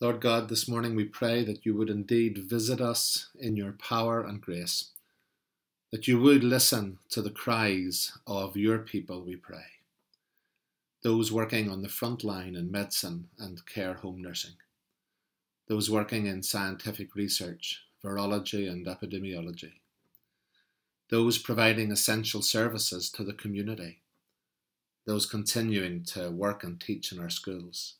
Lord God, this morning we pray that you would indeed visit us in your power and grace, that you would listen to the cries of your people, we pray. Those working on the front line in medicine and care home nursing, those working in scientific research, virology and epidemiology, those providing essential services to the community, those continuing to work and teach in our schools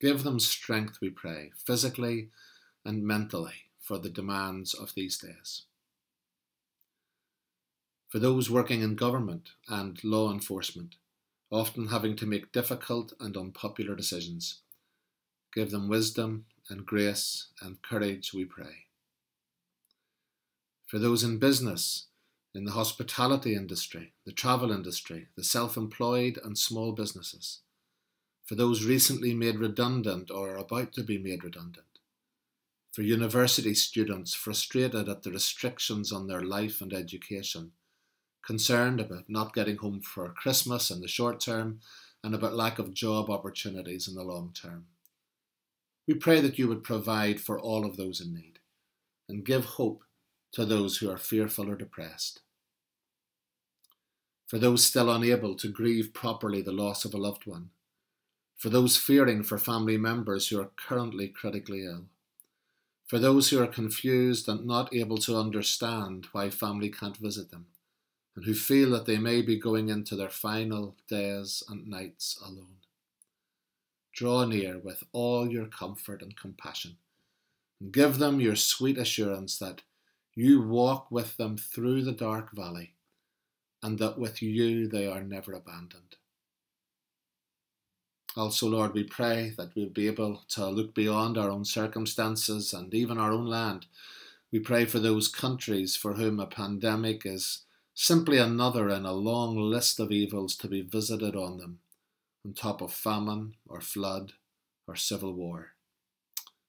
Give them strength, we pray, physically and mentally, for the demands of these days. For those working in government and law enforcement, often having to make difficult and unpopular decisions, give them wisdom and grace and courage, we pray. For those in business, in the hospitality industry, the travel industry, the self employed and small businesses, for those recently made redundant or about to be made redundant, for university students frustrated at the restrictions on their life and education, concerned about not getting home for Christmas in the short term, and about lack of job opportunities in the long term. We pray that you would provide for all of those in need and give hope to those who are fearful or depressed. For those still unable to grieve properly the loss of a loved one, for those fearing for family members who are currently critically ill, for those who are confused and not able to understand why family can't visit them, and who feel that they may be going into their final days and nights alone. Draw near with all your comfort and compassion, and give them your sweet assurance that you walk with them through the dark valley, and that with you they are never abandoned. Also, Lord, we pray that we'll be able to look beyond our own circumstances and even our own land. We pray for those countries for whom a pandemic is simply another in a long list of evils to be visited on them, on top of famine or flood or civil war.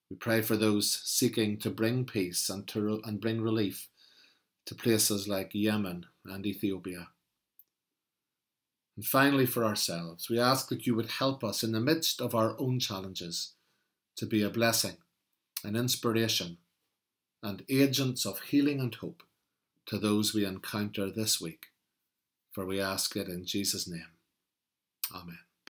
We pray for those seeking to bring peace and, to, and bring relief to places like Yemen and Ethiopia. And finally, for ourselves, we ask that you would help us in the midst of our own challenges to be a blessing, an inspiration, and agents of healing and hope to those we encounter this week. For we ask it in Jesus' name. Amen.